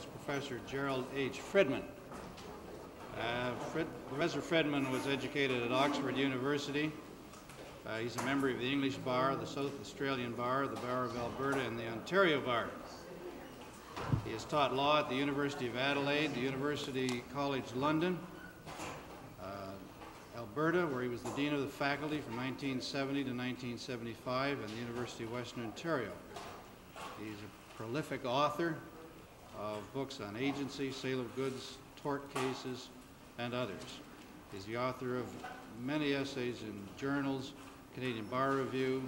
is Professor Gerald H. Fridman. Uh, Fred, Professor Fridman was educated at Oxford University. Uh, he's a member of the English Bar, the South Australian Bar, the Bar of Alberta, and the Ontario Bar. He has taught law at the University of Adelaide, the University College London, uh, Alberta, where he was the Dean of the Faculty from 1970 to 1975, and the University of Western Ontario. He's a prolific author of books on agency, sale of goods, tort cases, and others. He's the author of many essays in journals, Canadian Bar Review,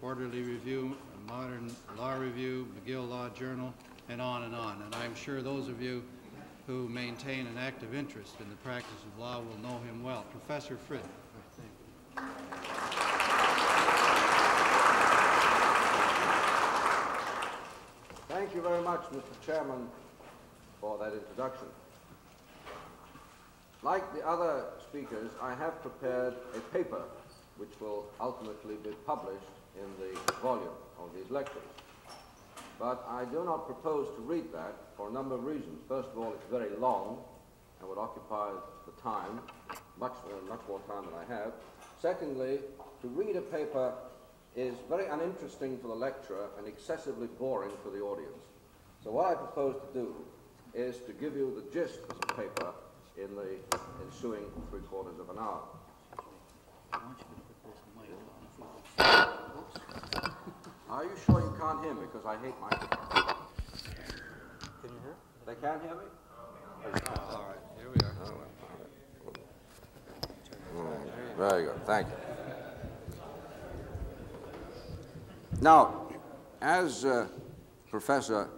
Quarterly Review, Modern Law Review, McGill Law Journal, and on and on. And I'm sure those of you who maintain an active interest in the practice of law will know him well. Professor Fridd. Thank you very much, Mr. Chairman, for that introduction. Like the other speakers, I have prepared a paper which will ultimately be published in the volume of these lectures. But I do not propose to read that for a number of reasons. First of all, it's very long and would occupy the time, much, uh, much more time than I have. Secondly, to read a paper is very uninteresting for the lecturer and excessively boring for the audience. So what I propose to do is to give you the gist of the paper in the ensuing three quarters of an hour. Are you sure you can't hear me? Because I hate microphones. Can you hear? They can't hear me? All right, here we are. Very good, thank you. Now, as uh, Professor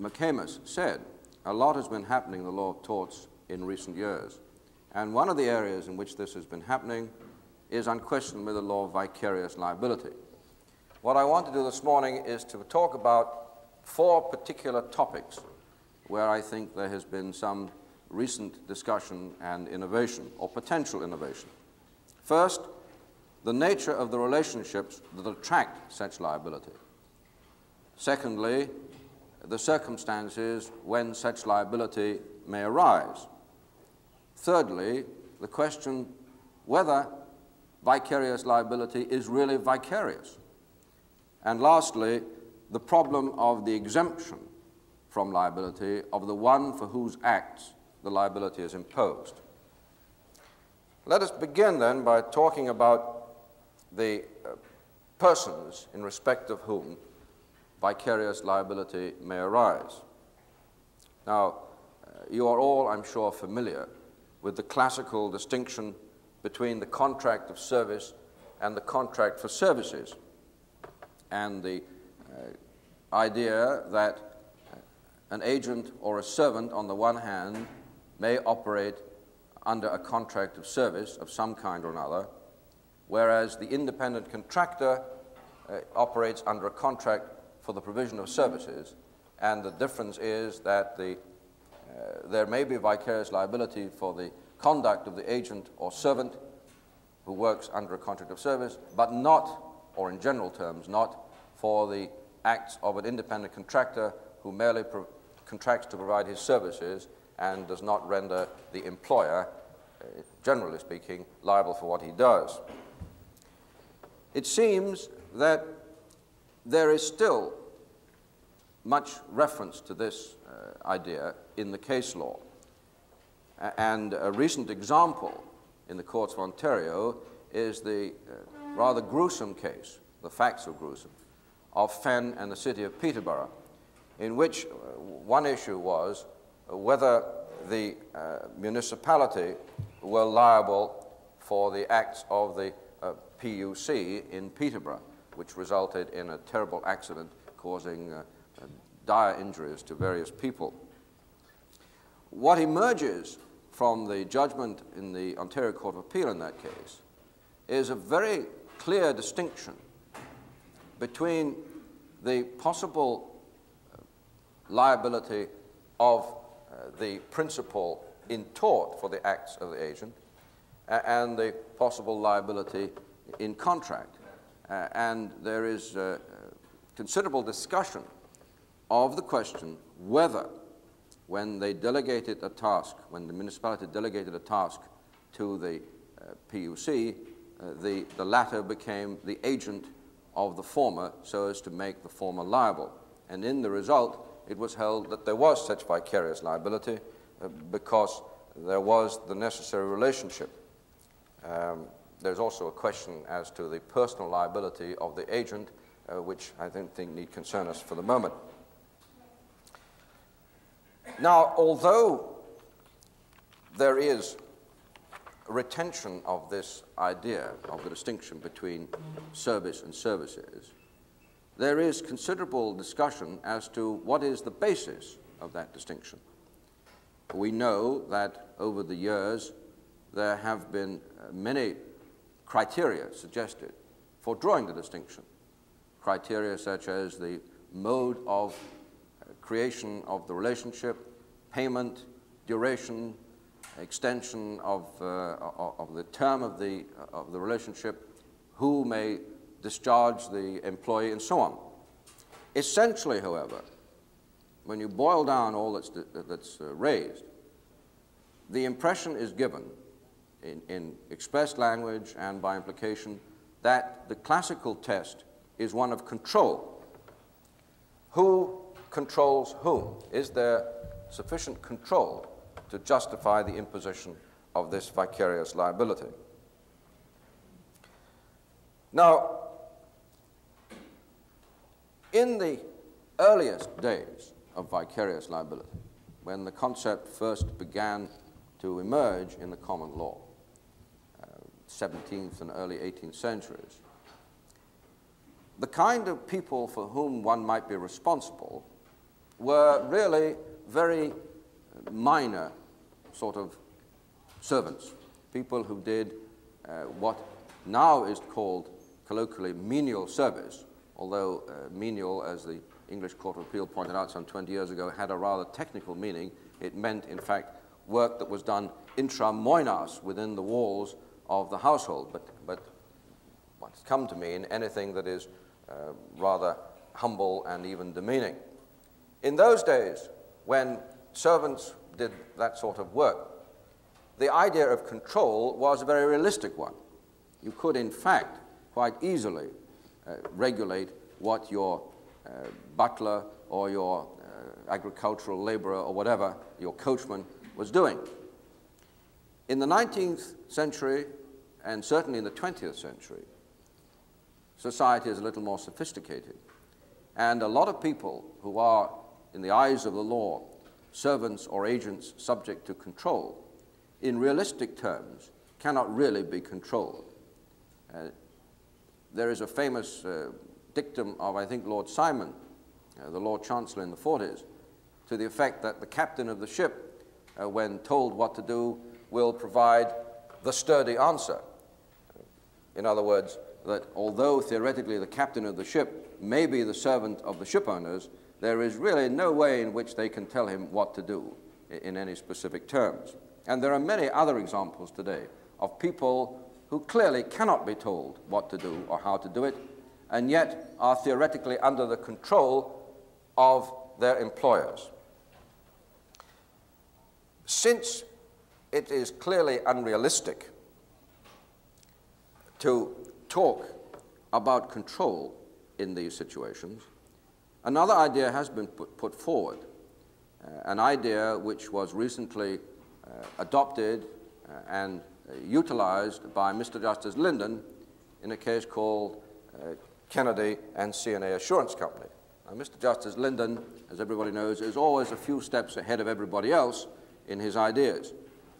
McCamus said, a lot has been happening in the law of torts in recent years. And one of the areas in which this has been happening is unquestionably the law of vicarious liability. What I want to do this morning is to talk about four particular topics where I think there has been some recent discussion and innovation, or potential innovation. First, the nature of the relationships that attract such liability. Secondly, the circumstances when such liability may arise. Thirdly, the question whether vicarious liability is really vicarious. And lastly, the problem of the exemption from liability of the one for whose acts the liability is imposed. Let us begin then by talking about the uh, persons in respect of whom vicarious liability may arise. Now, uh, you are all, I'm sure, familiar with the classical distinction between the contract of service and the contract for services and the uh, idea that uh, an agent or a servant, on the one hand, may operate under a contract of service of some kind or another, whereas the independent contractor uh, operates under a contract for the provision of services, and the difference is that the, uh, there may be vicarious liability for the conduct of the agent or servant who works under a contract of service, but not, or in general terms, not for the acts of an independent contractor who merely contracts to provide his services and does not render the employer, uh, generally speaking, liable for what he does. It seems that there is still much reference to this uh, idea in the case law. And a recent example in the courts of Ontario is the uh, rather gruesome case, the facts are gruesome, of Fenn and the city of Peterborough, in which uh, one issue was whether the uh, municipality were liable for the acts of the uh, PUC in Peterborough, which resulted in a terrible accident causing uh, uh, dire injuries to various people. What emerges from the judgment in the Ontario Court of Appeal in that case is a very clear distinction between the possible uh, liability of uh, the principal in tort for the acts of the agent and the possible liability in contract. Uh, and there is uh, considerable discussion of the question whether, when they delegated a task, when the municipality delegated a task to the uh, PUC, uh, the, the latter became the agent of the former so as to make the former liable. And in the result, it was held that there was such vicarious liability uh, because there was the necessary relationship. Um, there's also a question as to the personal liability of the agent, uh, which I don't think need concern us for the moment. Now, although there is retention of this idea of the distinction between service and services, there is considerable discussion as to what is the basis of that distinction. We know that over the years there have been uh, many criteria suggested for drawing the distinction. Criteria such as the mode of uh, creation of the relationship, payment, duration, extension of, uh, of the term of the, of the relationship, who may discharge the employee, and so on. Essentially, however, when you boil down all that's, that's uh, raised, the impression is given in, in expressed language and by implication that the classical test is one of control. Who controls whom? Is there sufficient control to justify the imposition of this vicarious liability? Now, in the earliest days of vicarious liability, when the concept first began to emerge in the common law, 17th and early 18th centuries, the kind of people for whom one might be responsible were really very minor sort of servants, people who did uh, what now is called colloquially menial service, although uh, menial, as the English Court of Appeal pointed out some 20 years ago, had a rather technical meaning. It meant, in fact, work that was done intra moenia within the walls of the household, but, but what's come to mean anything that is uh, rather humble and even demeaning. In those days, when servants did that sort of work, the idea of control was a very realistic one. You could, in fact, quite easily uh, regulate what your uh, butler or your uh, agricultural laborer or whatever, your coachman, was doing. In the 19th century, and certainly in the 20th century, society is a little more sophisticated. And a lot of people who are, in the eyes of the law, servants or agents subject to control, in realistic terms, cannot really be controlled. Uh, there is a famous uh, dictum of, I think, Lord Simon, uh, the Lord Chancellor in the 40s, to the effect that the captain of the ship, uh, when told what to do, will provide the sturdy answer. In other words, that although theoretically the captain of the ship may be the servant of the ship owners, there is really no way in which they can tell him what to do in any specific terms. And there are many other examples today of people who clearly cannot be told what to do or how to do it, and yet are theoretically under the control of their employers. Since it is clearly unrealistic to talk about control in these situations, another idea has been put, put forward, uh, an idea which was recently uh, adopted uh, and utilized by Mr. Justice Linden in a case called uh, Kennedy and CNA Assurance Company. Now, Mr. Justice Linden, as everybody knows, is always a few steps ahead of everybody else in his ideas,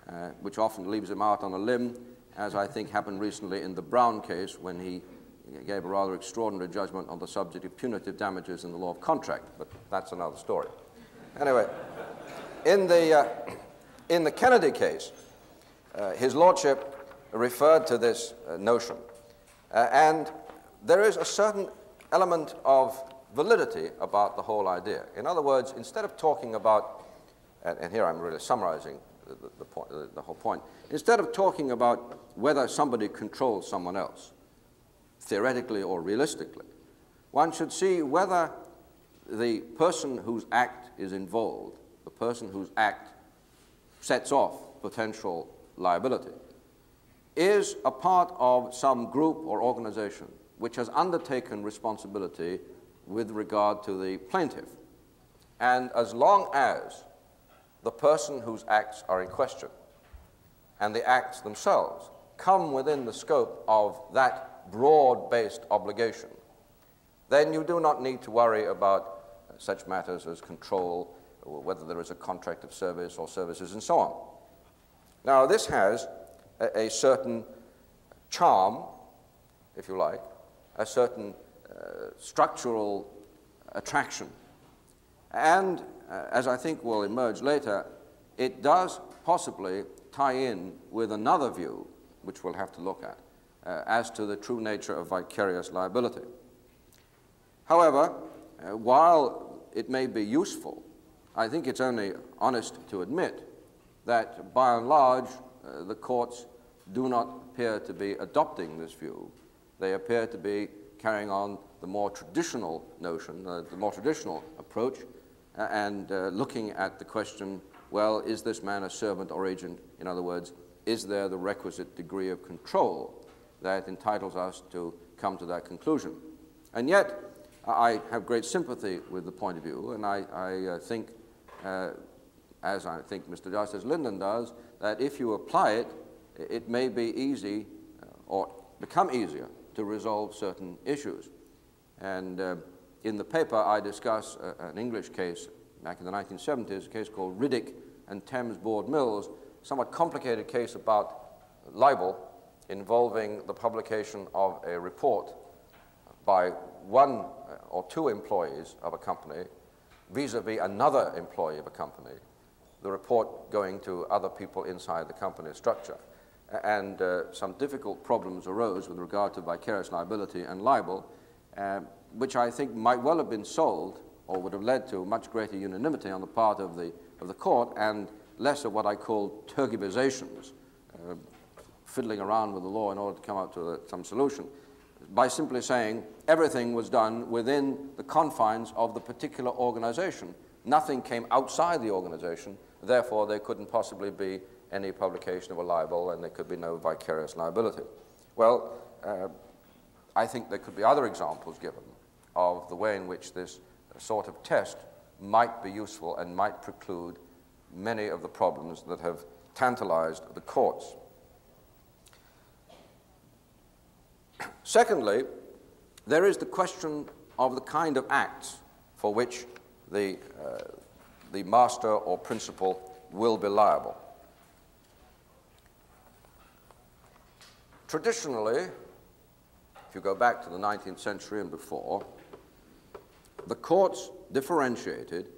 uh, which often leaves him out on a limb, as I think happened recently in the Brown case when he gave a rather extraordinary judgment on the subject of punitive damages in the law of contract, but that's another story. Anyway, in the, uh, in the Kennedy case, uh, his lordship referred to this uh, notion. Uh, and there is a certain element of validity about the whole idea. In other words, instead of talking about, and, and here I'm really summarizing the, the, the, whole point, instead of talking about whether somebody controls someone else, theoretically or realistically, one should see whether the person whose act is involved, the person whose act sets off potential liability, is a part of some group or organization which has undertaken responsibility with regard to the plaintiff. And as long as the person whose acts are in question and the acts themselves come within the scope of that broad based obligation, then you do not need to worry about such matters as control, whether there is a contract of service or services, and so on. Now, this has a, a certain charm, if you like, a certain uh, structural attraction. And uh, as I think will emerge later, it does possibly tie in with another view, which we'll have to look at, uh, as to the true nature of vicarious liability. However, uh, while it may be useful, I think it's only honest to admit that by and large, uh, the courts do not appear to be adopting this view. They appear to be carrying on the more traditional notion, uh, the more traditional approach, and uh, looking at the question well, is this man a servant or agent? In other words, is there the requisite degree of control that entitles us to come to that conclusion? And yet, I have great sympathy with the point of view, and I, I uh, think, uh, as I think Mr. Justice Linden does, that if you apply it, it may be easy or become easier to resolve certain issues. And uh, in the paper, I discuss uh, an English case back in the 1970s, a case called Riddick and Thames Board Mills, somewhat complicated case about libel involving the publication of a report by one uh, or two employees of a company vis-a-vis another employee of a company, the report going to other people inside the company structure. And uh, some difficult problems arose with regard to vicarious liability and libel, uh, which I think might well have been sold or would have led to much greater unanimity on the part of the, of the court and less of what I call tergiversations, uh, fiddling around with the law in order to come up to a, some solution by simply saying everything was done within the confines of the particular organization. Nothing came outside the organization, therefore, there couldn't possibly be any publication of a libel and there could be no vicarious liability. Well, uh, I think there could be other examples given of the way in which this sort of test might be useful and might preclude many of the problems that have tantalized the courts. Secondly, there is the question of the kind of acts for which the, uh, the master or principal will be liable. Traditionally, if you go back to the 19th century and before, the courts differentiated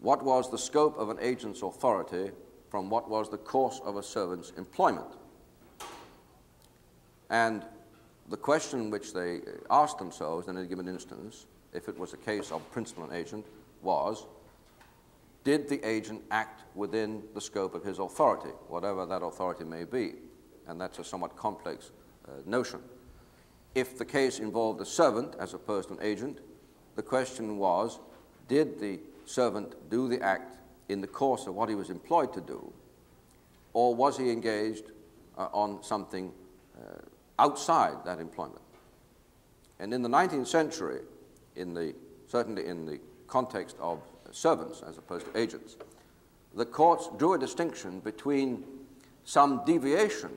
what was the scope of an agent's authority from what was the course of a servant's employment. And the question which they asked themselves in a given instance, if it was a case of principal and agent, was did the agent act within the scope of his authority, whatever that authority may be? And that's a somewhat complex uh, notion. If the case involved a servant as to an agent, the question was did the servant do the act in the course of what he was employed to do, or was he engaged uh, on something uh, outside that employment. And in the 19th century, in the, certainly in the context of servants as opposed to agents, the courts drew a distinction between some deviation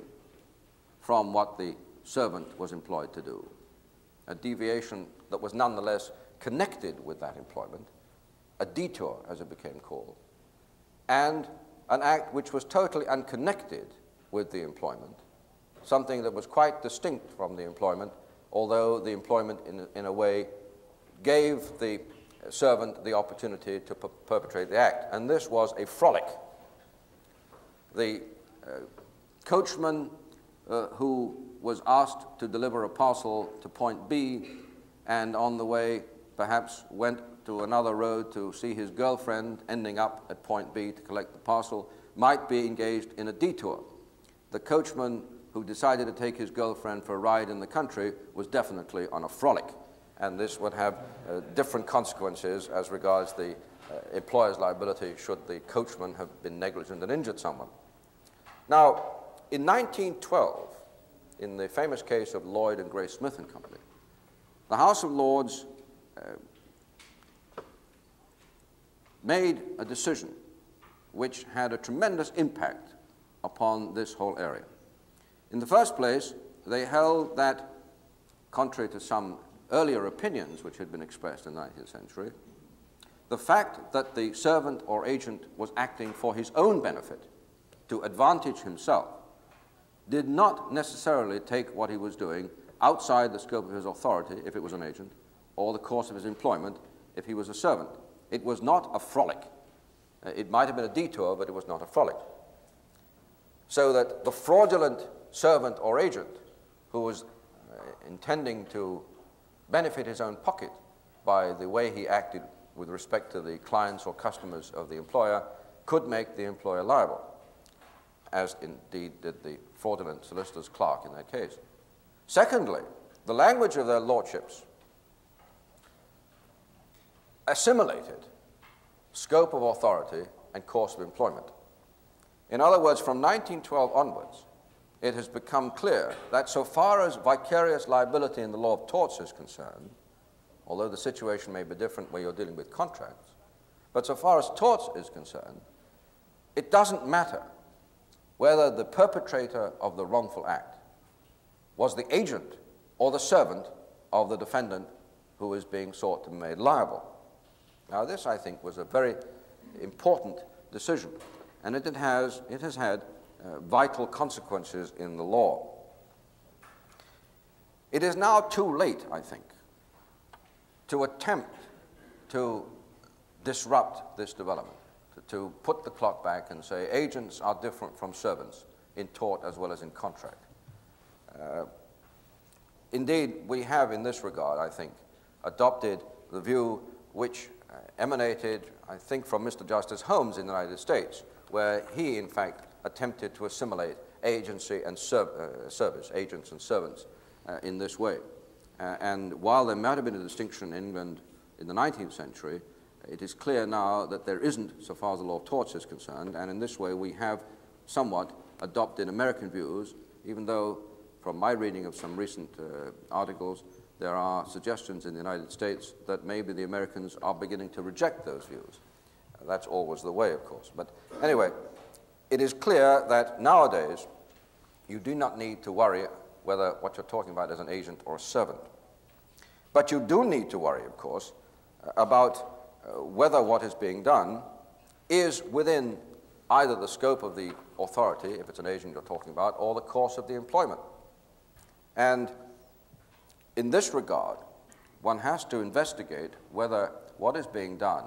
from what the servant was employed to do, a deviation that was nonetheless connected with that employment, a detour as it became called, and an act which was totally unconnected with the employment, something that was quite distinct from the employment, although the employment, in, in a way, gave the servant the opportunity to per perpetrate the act. And this was a frolic. The uh, coachman uh, who was asked to deliver a parcel to point B and on the way perhaps went to another road to see his girlfriend, ending up at point B to collect the parcel, might be engaged in a detour. The coachman who decided to take his girlfriend for a ride in the country was definitely on a frolic. and this would have uh, different consequences as regards the uh, employer's liability should the coachman have been negligent and injured someone. Now, in 1912, in the famous case of Lloyd and Grace Smith and Company, the House of Lords uh, made a decision which had a tremendous impact upon this whole area. In the first place, they held that, contrary to some earlier opinions which had been expressed in the 19th century, the fact that the servant or agent was acting for his own benefit to advantage himself did not necessarily take what he was doing outside the scope of his authority if it was an agent or the course of his employment if he was a servant. It was not a frolic. Uh, it might have been a detour, but it was not a frolic. So that the fraudulent servant or agent who was uh, intending to benefit his own pocket by the way he acted with respect to the clients or customers of the employer could make the employer liable, as indeed did the fraudulent solicitor's clerk in that case. Secondly, the language of their lordships assimilated scope of authority and course of employment. In other words, from 1912 onwards, it has become clear that so far as vicarious liability in the law of torts is concerned, although the situation may be different where you're dealing with contracts, but so far as torts is concerned, it doesn't matter whether the perpetrator of the wrongful act was the agent or the servant of the defendant who is being sought to be made liable. Now, this, I think, was a very important decision, and it, has, it has had uh, vital consequences in the law. It is now too late, I think, to attempt to disrupt this development, to, put the clock back and say agents are different from servants in tort as well as in contract. Uh, indeed, we have in this regard, I think, adopted the view which uh, emanated, I think, from Mr. Justice Holmes in the United States, where he, in fact, attempted to assimilate agency and uh, service, agents and servants, uh, in this way. Uh, and while there might have been a distinction in England in the 19th century, it is clear now that there isn't so far as the law of torts is concerned, and in this way we have somewhat adopted American views, even though from my reading of some recent uh, articles, there are suggestions in the United States that maybe the Americans are beginning to reject those views. That's always the way, of course. But anyway, it is clear that nowadays you do not need to worry whether what you're talking about is an agent or a servant. But you do need to worry, of course, about whether what is being done is within either the scope of the authority, if it's an agent you're talking about, or the course of the employment. And in this regard, one has to investigate whether what is being done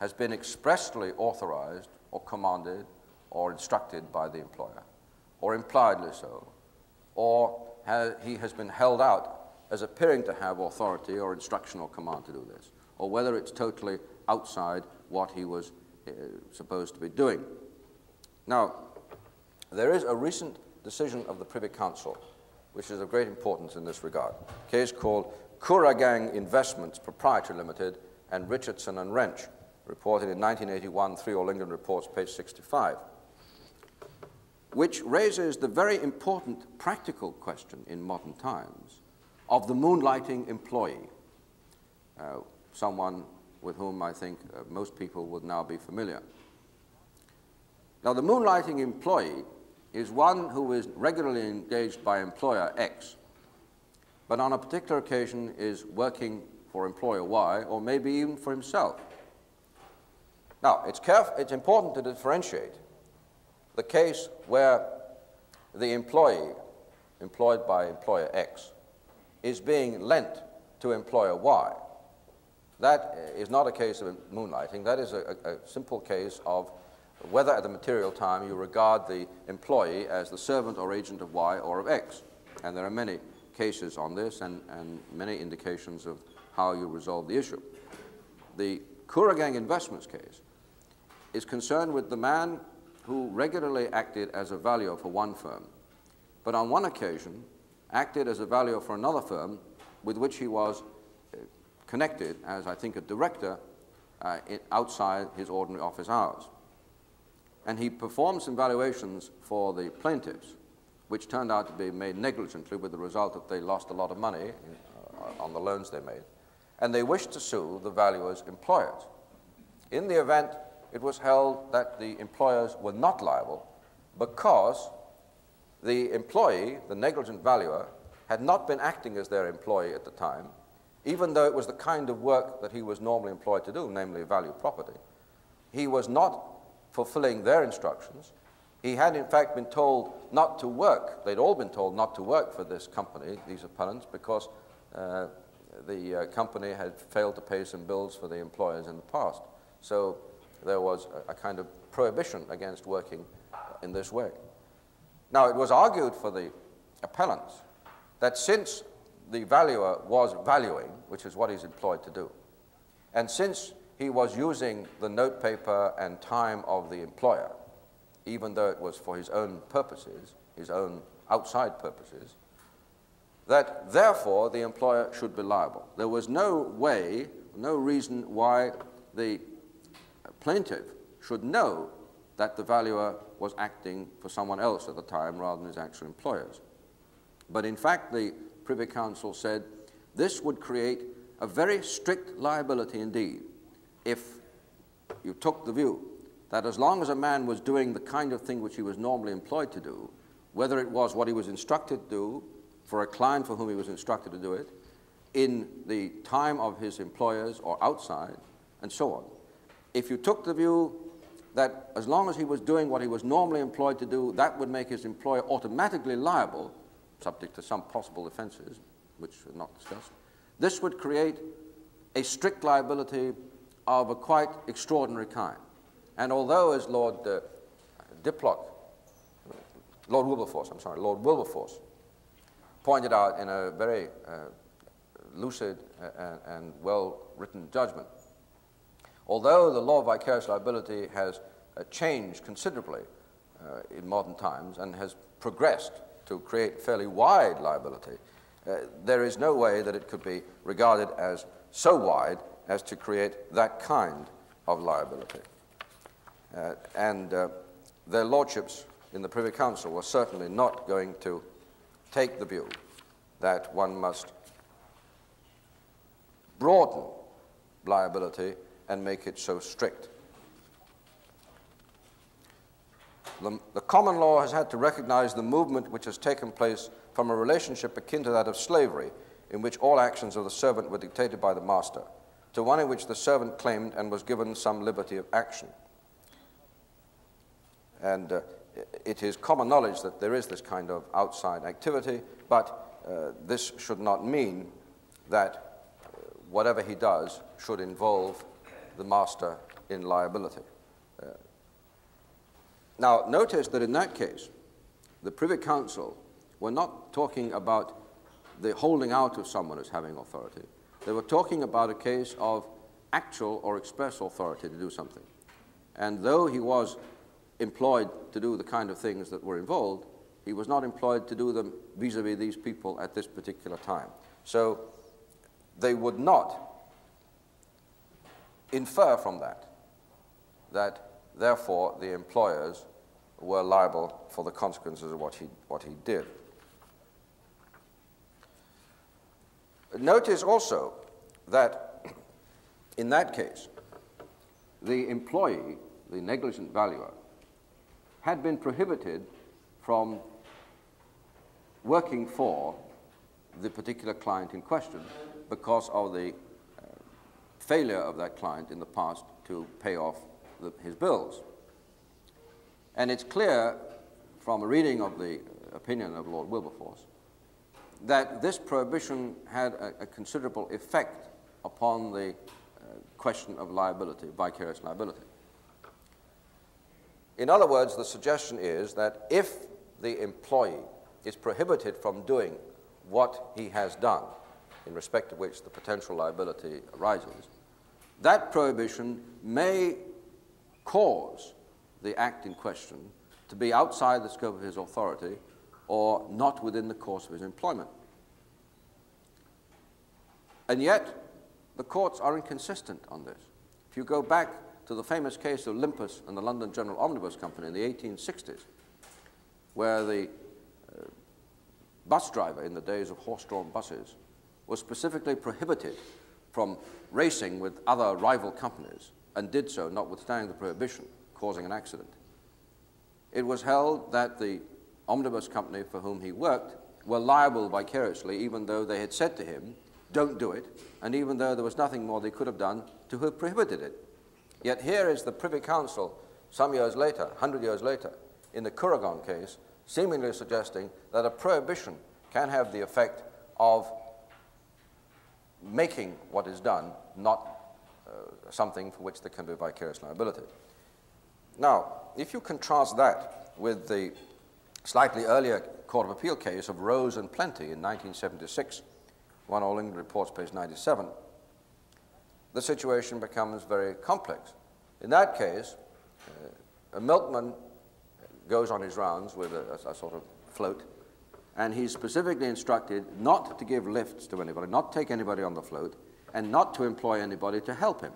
has been expressly authorized or commanded or instructed by the employer, or impliedly so, or has, he has been held out as appearing to have authority or instruction or command to do this, or whether it's totally outside what he was uh, supposed to be doing. Now, there is a recent decision of the Privy Council, which is of great importance in this regard, a case called Kooragang Investments Proprietary Limited and Richardson and Wrench, reported in 1981, Three All England Reports, page 65 which raises the very important practical question in modern times of the moonlighting employee, uh, someone with whom I think uh, most people would now be familiar. Now, the moonlighting employee is one who is regularly engaged by employer X, but on a particular occasion is working for employer Y or maybe even for himself. Now, it's, it's important to differentiate the case where the employee employed by employer X is being lent to employer Y. That is not a case of moonlighting. That is a, a, simple case of whether at the material time you regard the employee as the servant or agent of Y or of X. And there are many cases on this and, and many indications of how you resolve the issue. The Kooragang Investments case is concerned with the man who regularly acted as a valuer for one firm, but on one occasion acted as a valuer for another firm with which he was connected as, I think, a director uh, outside his ordinary office hours. And he performed some valuations for the plaintiffs, which turned out to be made negligently with the result that they lost a lot of money in, uh, on the loans they made. And they wished to sue the valuer's employers. In the event, it was held that the employers were not liable because the employee, the negligent valuer, had not been acting as their employee at the time, even though it was the kind of work that he was normally employed to do, namely value property. He was not fulfilling their instructions. He had, in fact, been told not to work. They'd all been told not to work for this company, these appellants, because uh, the uh, company had failed to pay some bills for the employers in the past. So there was a, a kind of prohibition against working in this way. Now, it was argued for the appellants that since the valuer was valuing, which is what he's employed to do, and since he was using the notepaper and time of the employer, even though it was for his own purposes, his own outside purposes, that therefore the employer should be liable. There was no way, no reason why the plaintiff should know that the valuer was acting for someone else at the time rather than his actual employers. But in fact, the Privy Council said this would create a very strict liability indeed if you took the view that as long as a man was doing the kind of thing which he was normally employed to do, whether it was what he was instructed to do for a client for whom he was instructed to do it, in the time of his employers or outside, and so on. If you took the view that as long as he was doing what he was normally employed to do, that would make his employer automatically liable, subject to some possible offenses, which are not discussed, this would create a strict liability of a quite extraordinary kind. And although, as Lord uh, Diplock, Lord Wilberforce, I'm sorry, Lord Wilberforce pointed out in a very uh, lucid and, and well-written judgment, although the law of vicarious liability has uh, changed considerably uh, in modern times and has progressed to create fairly wide liability, uh, there is no way that it could be regarded as so wide as to create that kind of liability. Uh, and uh, their lordships in the Privy Council were certainly not going to take the view that one must broaden liability and make it so strict. The, the, common law has had to recognize the movement which has taken place from a relationship akin to that of slavery, in which all actions of the servant were dictated by the master to one in which the servant claimed and was given some liberty of action. And uh, it is common knowledge that there is this kind of outside activity, but uh, this should not mean that uh, whatever he does should involve the master in liability. Uh, now, notice that in that case, the Privy Council were not talking about the holding out of someone as having authority. They were talking about a case of actual or express authority to do something. And though he was employed to do the kind of things that were involved, he was not employed to do them vis-a-vis -vis these people at this particular time. So they would not infer from that that therefore the employers were liable for the consequences of what he, what he did. Notice also that in that case, the employee, the negligent valuer, had been prohibited from working for the particular client in question because of the uh, failure of that client in the past to pay off the, his bills. And it's clear from a reading of the opinion of Lord Wilberforce that this prohibition had a, a considerable effect upon the uh, question of liability, vicarious liability. In other words, the suggestion is that if the employee is prohibited from doing what he has done, in respect to which the potential liability arises, that prohibition may cause the act in question to be outside the scope of his authority or not within the course of his employment. And yet, the courts are inconsistent on this. If you go back to the famous case of Limpus and the London General Omnibus Company in the 1860s, where the uh, bus driver in the days of horse-drawn buses was specifically prohibited from racing with other rival companies and did so notwithstanding the prohibition, causing an accident. It was held that the omnibus company for whom he worked were liable vicariously even though they had said to him, don't do it, and even though there was nothing more they could have done to have prohibited it. Yet here is the Privy Council some years later, 100 years later, in the Kooragang case, seemingly suggesting that a prohibition can have the effect of making what is done not uh, something for which there can be vicarious liability. Now, if you contrast that with the slightly earlier Court of Appeal case of Rose and Plenty in 1976, one All England Reports, page 97, the situation becomes very complex. In that case, uh, a milkman goes on his rounds with a, a, a sort of float, and he's specifically instructed not to give lifts to anybody, not take anybody on the float, and not to employ anybody to help him.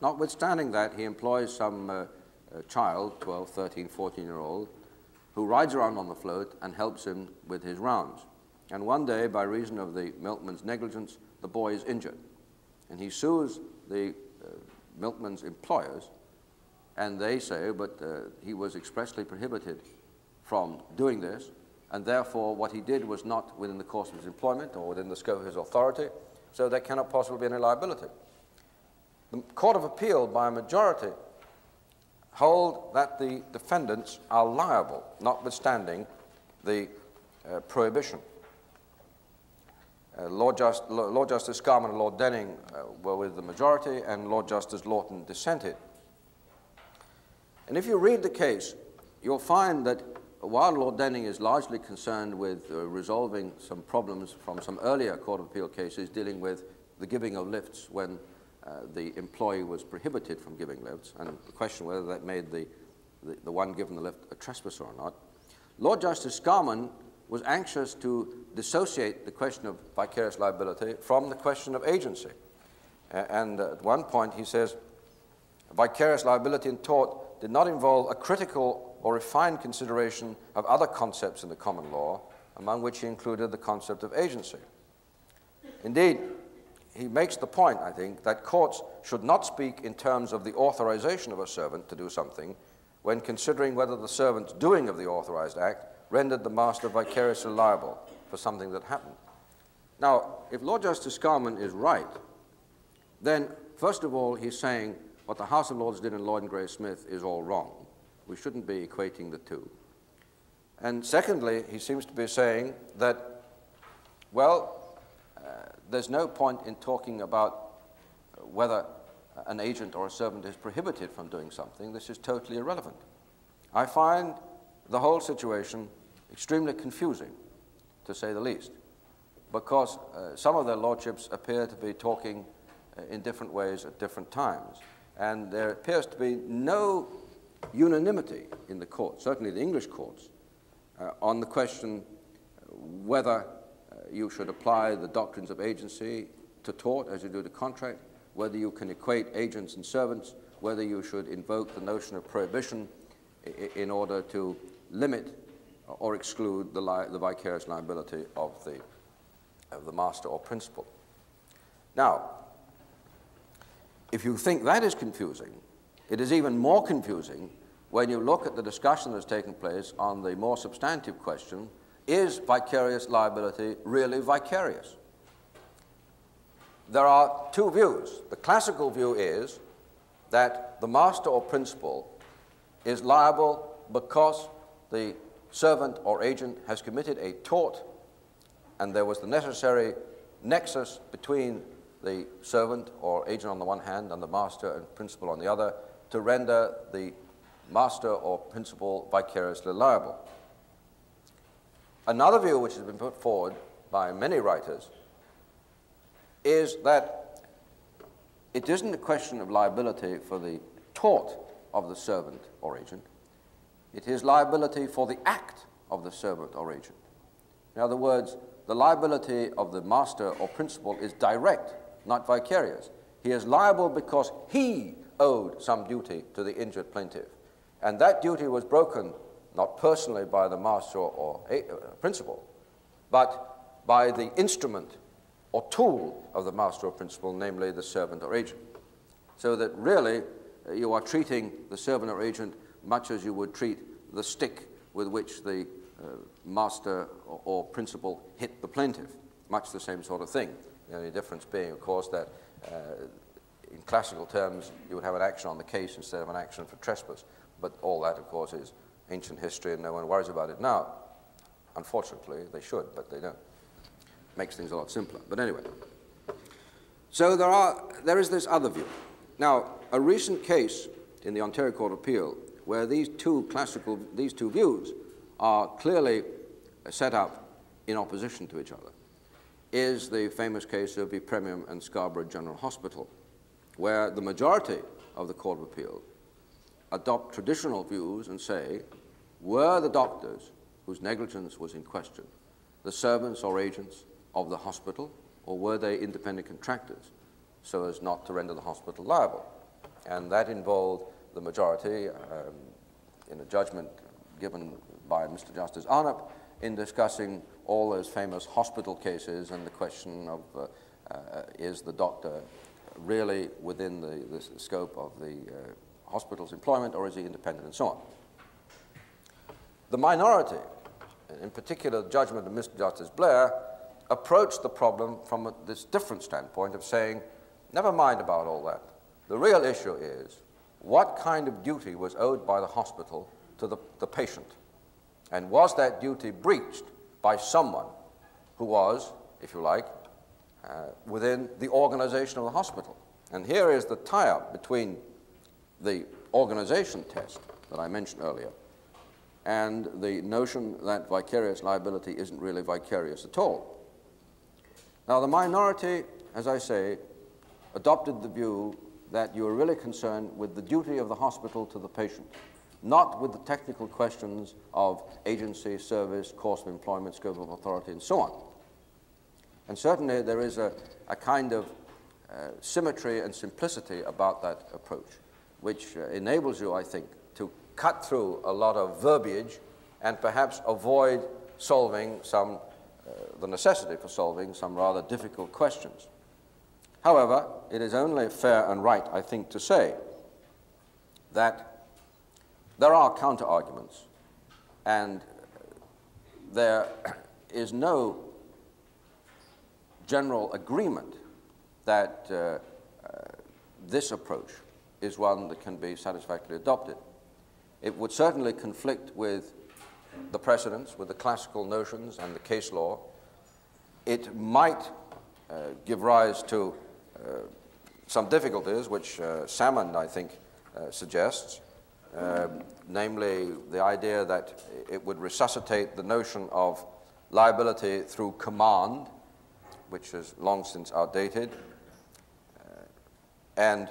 Notwithstanding that, he employs some uh, child, 12, 13, 14 year old, who rides around on the float and helps him with his rounds. And one day, by reason of the milkman's negligence, the boy is injured. And he sues the uh, milkman's employers, and they say, but uh, he was expressly prohibited from doing this, and therefore what he did was not within the course of his employment or within the scope of his authority, so there cannot possibly be any liability. The Court of Appeal, by a majority, hold that the defendants are liable, notwithstanding the uh, prohibition. Uh, Lord, Just, Lord, Justice Scarman and Lord Denning uh, were with the majority, and Lord Justice Lawton dissented. And if you read the case, you'll find that while Lord Denning is largely concerned with uh, resolving some problems from some earlier Court of Appeal cases dealing with the giving of lifts when uh, the employee was prohibited from giving lifts, and the question whether that made the, the, the one given the lift a trespasser or not, Lord Justice Scarman was anxious to dissociate the question of vicarious liability from the question of agency. and at one point he says, vicarious liability in tort did not involve a critical or refined consideration of other concepts in the common law, among which he included the concept of agency. Indeed, he makes the point, I think, that courts should not speak in terms of the authorization of a servant to do something when considering whether the servant's doing of the authorized act rendered the master vicariously liable for something that happened. Now, if Lord Justice Scarman is right, then first of all, he's saying what the House of Lords did in Lloyd and Grace Smith is all wrong. We shouldn't be equating the two. And secondly, he seems to be saying that, well, there's no point in talking about whether an agent or a servant is prohibited from doing something. This is totally irrelevant. I find the whole situation extremely confusing, to say the least, because uh, some of their lordships appear to be talking uh, in different ways at different times. And there appears to be no unanimity in the court, certainly the English courts, uh, on the question whether you should apply the doctrines of agency to tort as you do to contract, whether you can equate agents and servants, whether you should invoke the notion of prohibition in order to limit or exclude the, li the vicarious liability of the, of the master or principal. Now, if you think that is confusing, it is even more confusing when you look at the discussion that's taken place on the more substantive question, is vicarious liability really vicarious? There are two views. The classical view is that the master or principal is liable because the servant or agent has committed a tort and there was the necessary nexus between the servant or agent on the one hand and the master and principal on the other to render the master or principal vicariously liable. Another view which has been put forward by many writers is that it isn't a question of liability for the tort of the servant or agent, it is liability for the act of the servant or agent. In other words, the liability of the master or principal is direct not vicarious. He is liable because he owed some duty to the injured plaintiff. And that duty was broken not personally by the master or uh, principal, but by the instrument or tool of the master or principal, namely the servant or agent. So that really uh, you are treating the servant or agent much as you would treat the stick with which the uh, master or, principal hit the plaintiff. Much the same sort of thing. The only difference being, of course, that uh, in classical terms you would have an action on the case instead of an action for trespass. But all that, of course, is ancient history and no one worries about it now. Unfortunately, they should, but they don't. Makes things a lot simpler. But anyway. So there, are, there is this other view. Now, a recent case in the Ontario Court of Appeal where these two classical, these two views are clearly set up in opposition to each other is the famous case of the Yepremian and Scarborough General Hospital, where the majority of the Court of Appeal adopt traditional views and say, were the doctors whose negligence was in question the servants or agents of the hospital, or were they independent contractors so as not to render the hospital liable? And that involved the majority um, in a judgment given by Mr. Justice Arnup in discussing all those famous hospital cases and the question of uh, uh, is the doctor really within the, the scope of the uh, hospital's employment or is he independent and so on. The minority, in particular the judgment of Mr. Justice Blair, approached the problem from this different standpoint of saying, never mind about all that. The real issue is what kind of duty was owed by the hospital to the, the patient? And was that duty breached by someone who was, if you like, uh, within the organization of the hospital? And here is the tie up between the organization test that I mentioned earlier and the notion that vicarious liability isn't really vicarious at all. Now, the minority, as I say, adopted the view that you are really concerned with the duty of the hospital to the patient, not with the technical questions of agency, service, course of employment, scope of authority, and so on. And certainly there is a, a kind of uh, symmetry and simplicity about that approach which uh, enables you, I think, to cut through a lot of verbiage and perhaps avoid solving some, uh, the necessity for solving some rather difficult questions. However, it is only fair and right, I think, to say that there are counter-arguments and there is no general agreement that uh, uh, this approach is one that can be satisfactorily adopted. It would certainly conflict with the precedents, with the classical notions and the case law. It might uh, give rise to uh, some difficulties, which uh, Salmond, I think, uh, suggests, um, namely the idea that it would resuscitate the notion of liability through command, which is long since outdated, uh, and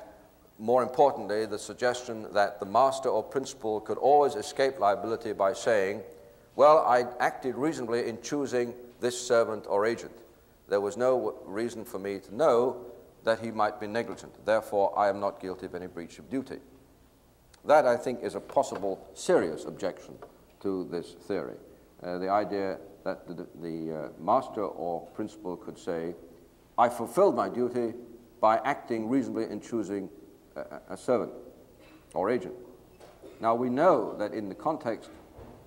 more importantly, the suggestion that the master or principal could always escape liability by saying, well, I acted reasonably in choosing this servant or agent. There was no reason for me to know that he might be negligent. Therefore, I am not guilty of any breach of duty. That, I think, is a possible serious objection to this theory. Uh, the idea that the, the uh, master or principal could say, I fulfilled my duty by acting reasonably in choosing a, servant or agent. Now, we know that in the context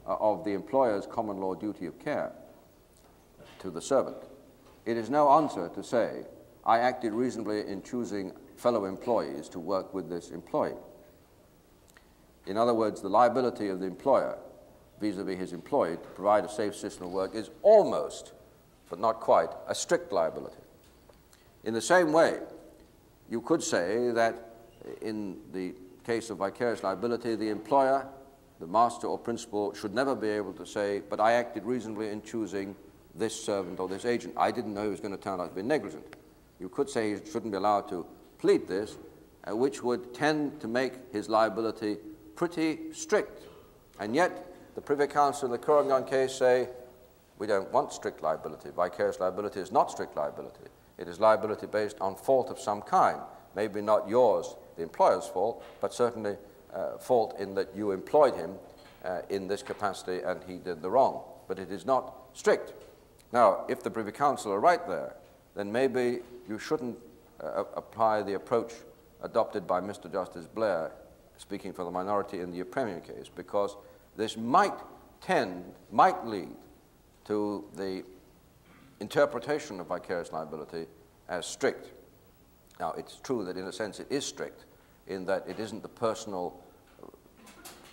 uh, of the employer's common law duty of care to the servant, it is no answer to say, I acted reasonably in choosing fellow employees to work with this employee. In other words, the liability of the employer vis-a-vis -vis his employee to provide a safe system of work is almost, but not quite, a strict liability. In the same way, you could say that in the case of vicarious liability, the employer, the master or principal, should never be able to say, but I acted reasonably in choosing this servant or this agent. I didn't know he was going to turn out to be negligent. You could say he shouldn't be allowed to plead this, uh, which would tend to make his liability pretty strict. And yet, the Privy Council in the Kooragang case say, we don't want strict liability. Vicarious liability is not strict liability. It is liability based on fault of some kind. Maybe not yours, the employer's fault, but certainly uh, fault in that you employed him uh, in this capacity and he did the wrong. But it is not strict. Now, if the Privy Council are right there, then maybe you shouldn't uh, apply the approach adopted by Mr. Justice Blair, speaking for the minority in the Yepremian case, because this might tend, might lead to the interpretation of vicarious liability as strict. Now, it's true that in a sense it is strict, in that it isn't the personal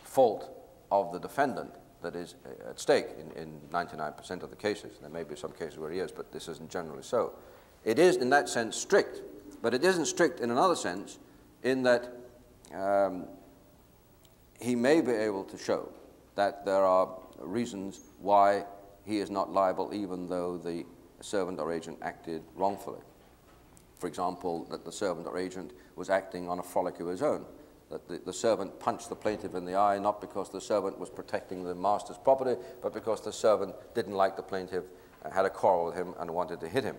fault of the defendant that is at stake in 99% of the cases. There may be some cases where he is, but this isn't generally so. It is, in that sense, strict, but it isn't strict in another sense, in that um, he may be able to show that there are reasons why he is not liable even though the servant or agent acted wrongfully. For example, that the servant or agent was acting on a frolic of his own, that the, the, servant punched the plaintiff in the eye not because the servant was protecting the master's property, but because the servant didn't like the plaintiff, uh, had a quarrel with him, and wanted to hit him.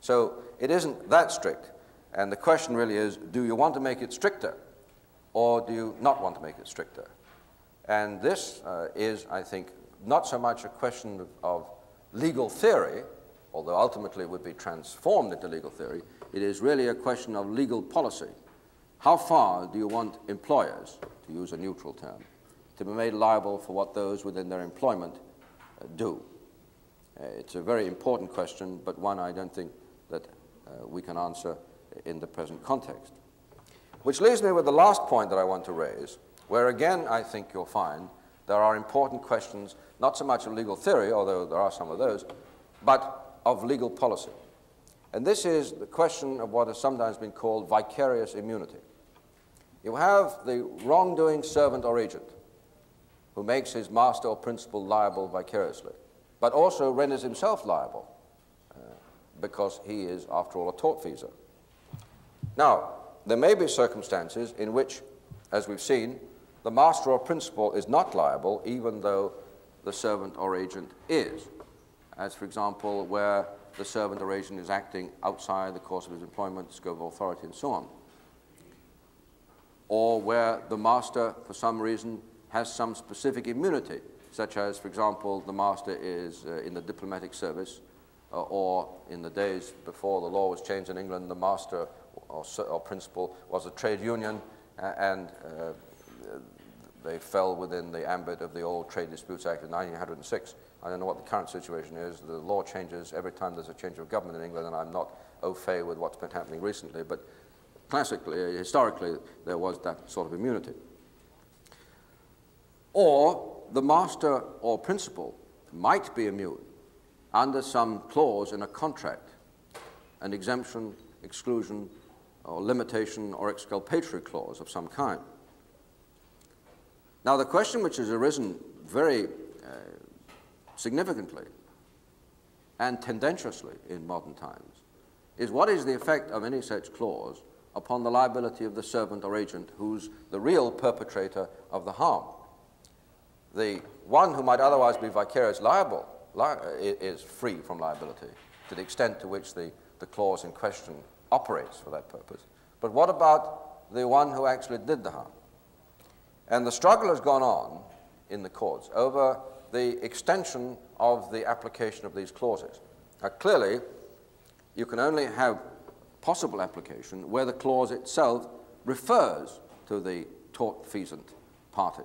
So it isn't that strict. And the question really is, do you want to make it stricter, or do you not want to make it stricter? And this uh, is, I think, not so much a question of, of legal theory, although ultimately it would be transformed into legal theory, it is really a question of legal policy. How far do you want employers, to use a neutral term, to be made liable for what those within their employment uh, do? Uh, it's a very important question, but one I don't think that uh, we can answer in the present context. Which leaves me with the last point that I want to raise, where again I think you'll find there are important questions, not so much of legal theory, although there are some of those, but of legal policy. And this is the question of what has sometimes been called vicarious immunity. You have the wrongdoing servant or agent who makes his master or principal liable vicariously, but also renders himself liable uh, because he is, after all, a tortfeasor. Now, there may be circumstances in which, as we've seen, the master or principal is not liable even though the servant or agent is. As, for example, where the servant or agent is acting outside the course of his employment, scope of authority, and so on. Or where the master, for some reason, has some specific immunity, such as, for example, the master is uh, in the diplomatic service, uh, or in the days before the law was changed in England, the master or, or principal was a trade union, uh, and uh, they fell within the ambit of the old Trade Disputes Act of 1906. I don't know what the current situation is. The law changes every time there's a change of government in England, and I'm not au fait with what's been happening recently, but classically, historically, there was that sort of immunity. Or the master or principal might be immune under some clause in a contract, an exemption, exclusion, or limitation or exculpatory clause of some kind. Now, the question which has arisen very significantly and tendentiously in modern times is what is the effect of any such clause upon the liability of the servant or agent who's the real perpetrator of the harm? The one who might otherwise be vicarious liable li is free from liability to the extent to which the, the clause in question operates for that purpose. But what about the one who actually did the harm? And the struggle has gone on in the courts over the extension of the application of these clauses. Now, clearly, you can only have possible application where the clause itself refers to the tortfeasant party,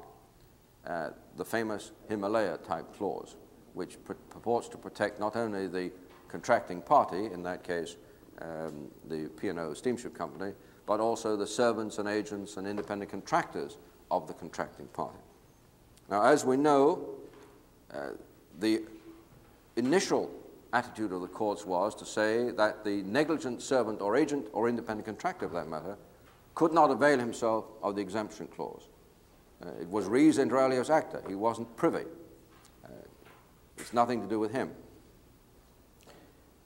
uh, the famous Himalaya type clause, which pur purports to protect not only the contracting party, in that case, um, the P&O Steamship Company, but also the servants and agents and independent contractors of the contracting party. Now, as we know, the initial attitude of the courts was to say that the negligent servant or agent or independent contractor, for that matter, could not avail himself of the exemption clause. Uh, it was res inter alios acta. He wasn't privy. Uh, it's nothing to do with him.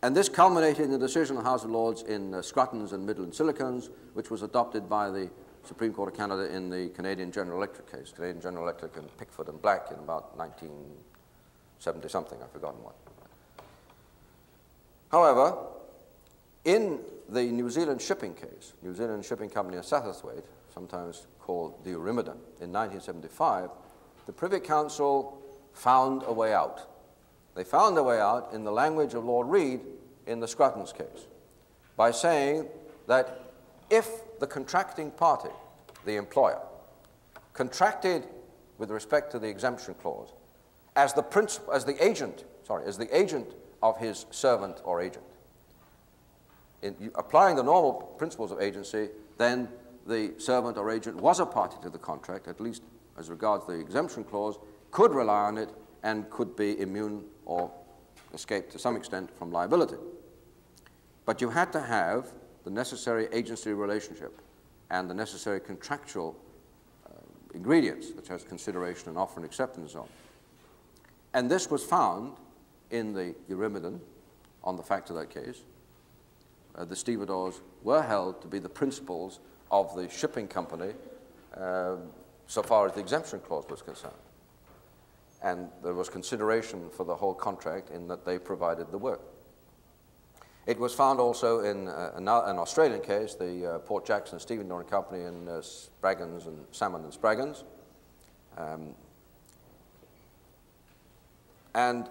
And this culminated in the decision of the House of Lords in uh, Scruttons and Midland Silicones, which was adopted by the Supreme Court of Canada in the Canadian General Electric case, Canadian General Electric and Pickford and Black in about 1970 something, I've forgotten what. However, In the New Zealand shipping case, New Zealand Shipping Company of Satterthwaite, sometimes called the Eurymedon, in 1975, the Privy Council found a way out. They found a way out in the language of Lord Reid in the Scruttons case by saying that if the contracting party, the employer, contracted with respect to the exemption clause as the, princip- as the agent, sorry, as the agent of his servant or agent, in applying the normal principles of agency, then the servant or agent was a party to the contract, at least as regards the exemption clause, could rely on it and could be immune or escape to some extent from liability. But you had to have the necessary agency relationship and the necessary contractual uh, ingredients, such as consideration and offer and acceptance and so on. And this was found in the Eurymedon on the fact of that case. Uh, the stevedores were held to be the principals of the shipping company uh, so far as the exemption clause was concerned. And there was consideration for the whole contract in that they provided the work. It was found also in uh, an, an, Australian case, the uh, Port Jackson Stevedore Company in uh, Spraggons and Salmond and Spraggons. Um, and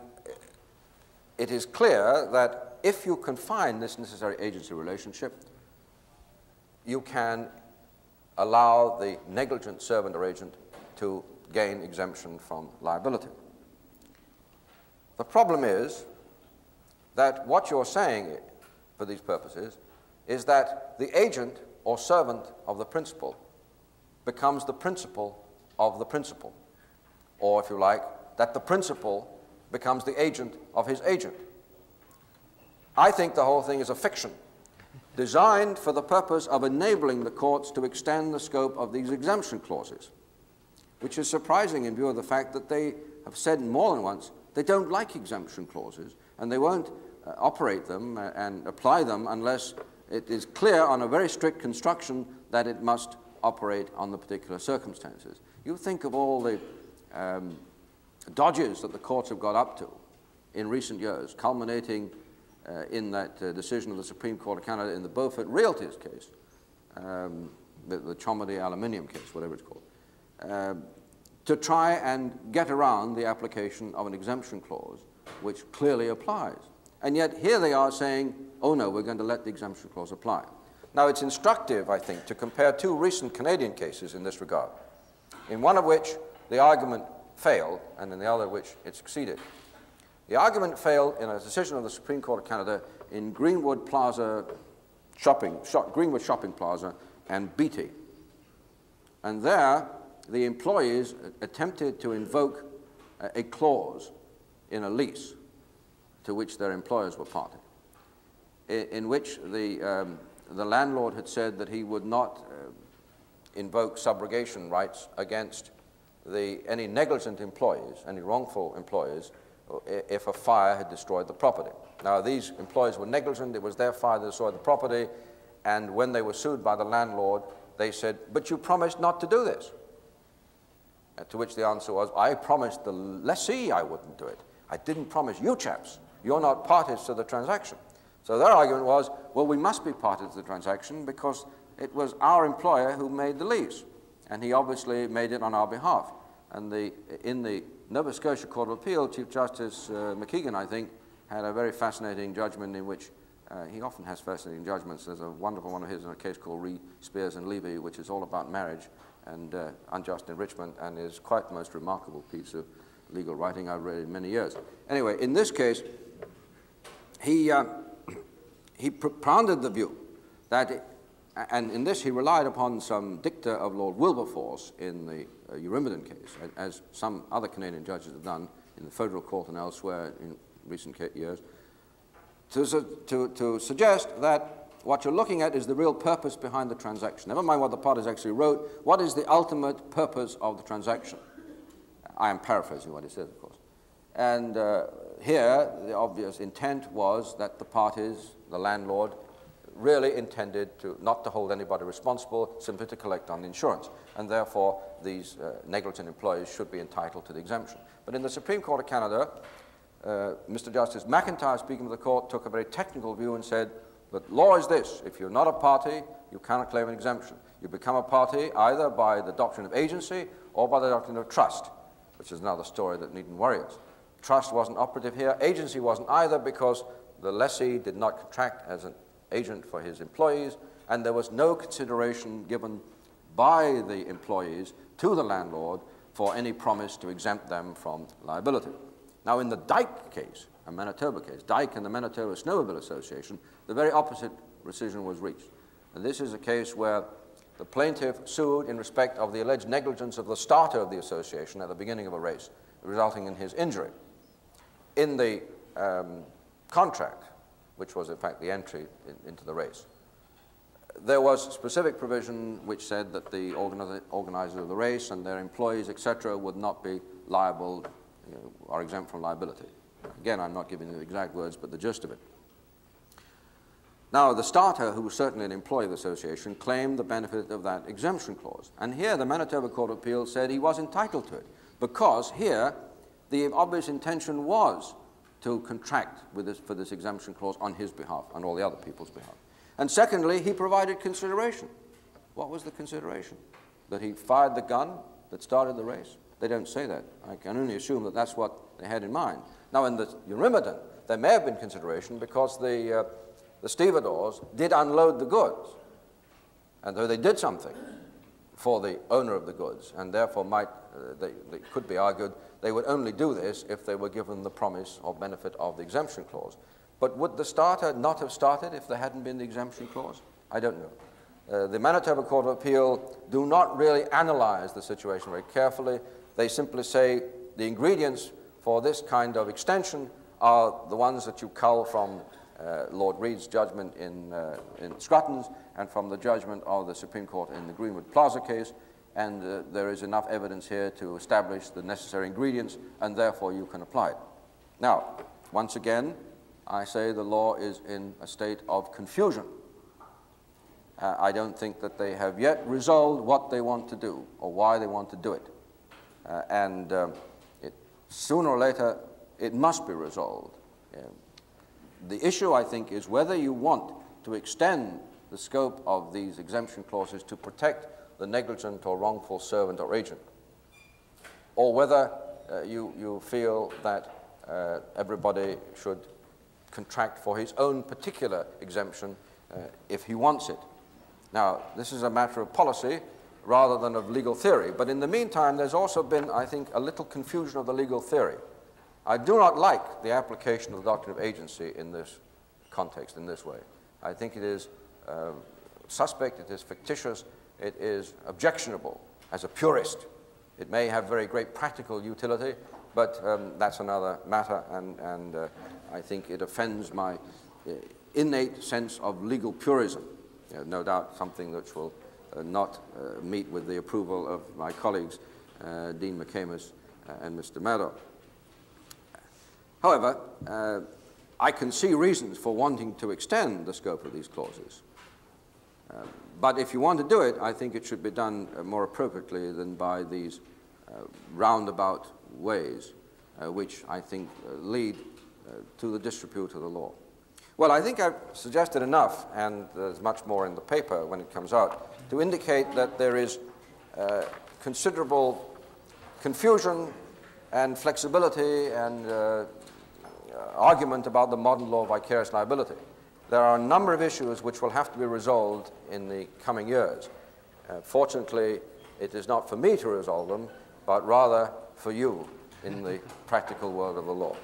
it is clear that if you can find this necessary agency relationship, you can allow the negligent servant or agent to gain exemption from liability. The problem is that what you're saying for these purposes is that the agent or servant of the principal becomes the principal of the principal, or if you like, that the principal becomes the agent of his agent. I think the whole thing is a fiction designed for the purpose of enabling the courts to extend the scope of these exemption clauses, which is surprising in view of the fact that they have said more than once they don't like exemption clauses and they won't uh, operate them uh, and apply them unless it is clear on a very strict construction that it must operate on the particular circumstances. You think of all the um, dodges that the courts have got up to in recent years, culminating uh, in that uh, decision of the Supreme Court of Canada in the Beaufort Realties case, um, the, the Chomedey aluminium case, whatever it's called, uh, to try and get around the application of an exemption clause which clearly applies. And yet here they are saying, oh no, we're going to let the exemption clause apply. Now it's instructive, I think, to compare two recent Canadian cases in this regard, in one of which the argument failed and in the other which it succeeded. The argument failed in a decision of the Supreme Court of Canada in Greenwood Plaza Shopping, shop, Greenwood Shopping Plaza and Beattie. And there, the employees attempted to invoke a, clause in a lease to which their employers were party, in, in which the, um, the landlord had said that he would not uh, invoke subrogation rights against the, any negligent employees, any wrongful employees, if a fire had destroyed the property. Now, these employees were negligent. It was their fire that destroyed the property. And when they were sued by the landlord, they said, But you promised not to do this. Uh, to which the answer was, I promised the lessee I wouldn't do it. I didn't promise you chaps. You're not parties to the transaction. So their argument was, well, we must be parties to the transaction because it was our employer who made the lease. And he obviously made it on our behalf. And the, in the Nova Scotia Court of Appeal, Chief Justice uh, MacKeigan, I think, had a very fascinating judgment in which uh, he often has fascinating judgments. There's a wonderful one of his in a case called Re Spears and Levy, which is all about marriage and uh, unjust enrichment and is quite the most remarkable piece of legal writing I've read in many years. Anyway, in this case, he, uh, he propounded the view that, and in this he relied upon some dicta of Lord Wilberforce in the uh, Eurymedon case, as some other Canadian judges have done in the federal court and elsewhere in recent years, to, to, to suggest that what you're looking at is the real purpose behind the transaction. Never mind what the parties actually wrote, what is the ultimate purpose of the transaction? I am paraphrasing what he says, of course. And uh, here, the obvious intent was that the parties, the landlord, really intended to not to hold anybody responsible, simply to collect on the insurance. And therefore, these uh, negligent employees should be entitled to the exemption. But in the Supreme Court of Canada, uh, Mr. Justice McIntyre, speaking of the court, took a very technical view and said, But law is this if you're not a party, you cannot claim an exemption. You become a party either by the doctrine of agency or by the doctrine of trust, which is another story that needn't worry us. Trust wasn't operative here. Agency wasn't either because the lessee did not contract as an agent for his employees, and there was no consideration given by the employees to the landlord for any promise to exempt them from liability. Now, in the Dyck case, a Manitoba case, Dyck and the Manitoba Snowmobile Association, the very opposite decision was reached. And this is a case where the plaintiff sued in respect of the alleged negligence of the starter of the association at the beginning of a race, resulting in his injury. In the um, contract, which was in fact the entry in, into the race, there was specific provision which said that the organi organizers of the race and their employees, etc., would not be liable you know, or exempt from liability. Again, I'm not giving the exact words, but the gist of it. Now, the starter, who was certainly an employee of the association, claimed the benefit of that exemption clause. And here, the Manitoba Court of Appeal said he was entitled to it, because here, the obvious intention was to contract with this, for this exemption clause on his behalf, on all the other people's behalf. And secondly, he provided consideration. What was the consideration? That he fired the gun that started the race? They don't say that. I can only assume that that's what they had in mind. Now, in the Eurymedon, there may have been consideration because the, uh, the stevedores did unload the goods. And though they did something for the owner of the goods, and therefore might, they, they could be argued, they would only do this if they were given the promise or benefit of the exemption clause. But would the starter not have started if there hadn't been the exemption clause? I don't know. Uh, the Manitoba Court of Appeal do not really analyze the situation very carefully. They simply say the ingredients for this kind of extension are the ones that you cull from uh, Lord Reid's judgment in, uh, in Scruttons and from the judgment of the Supreme Court in the Greenwood Plaza case. And uh, there is enough evidence here to establish the necessary ingredients, and therefore you can apply it. Now, once again, I say the law is in a state of confusion. Uh, I don't think that they have yet resolved what they want to do or why they want to do it. Uh, and um, it, sooner or later, it must be resolved. the issue, I think, is whether you want to extend the scope of these exemption clauses to protect the negligent or wrongful servant or agent, or whether uh, you, you feel that uh, everybody should contract for his own particular exemption uh, if he wants it. Now, this is a matter of policy rather than of legal theory, but in the meantime, there's also been, I think, a little confusion of the legal theory. I do not like the application of the doctrine of agency in this context, in this way. I think it is uh, suspect, it is fictitious, it is objectionable as a purist. It may have very great practical utility, but um, that's another matter, and, and uh, I think it offends my uh, innate sense of legal purism. You know, no doubt something which will uh, not uh, meet with the approval of my colleagues, uh, Dean McCamus and Mr. Maddaugh. However, I can see reasons for wanting to extend the scope of these clauses. Uh, but if you want to do it, I think it should be done uh, more appropriately than by these uh, roundabout ways, which I think lead to the disrepute of the law. Well, I think I've suggested enough, and there's much more in the paper when it comes out, to indicate that there is uh, considerable confusion and flexibility and uh, argument about the modern law of vicarious liability. There are a number of issues which will have to be resolved in the coming years. Uh, fortunately, it is not for me to resolve them, but rather for you in the practical world of the law.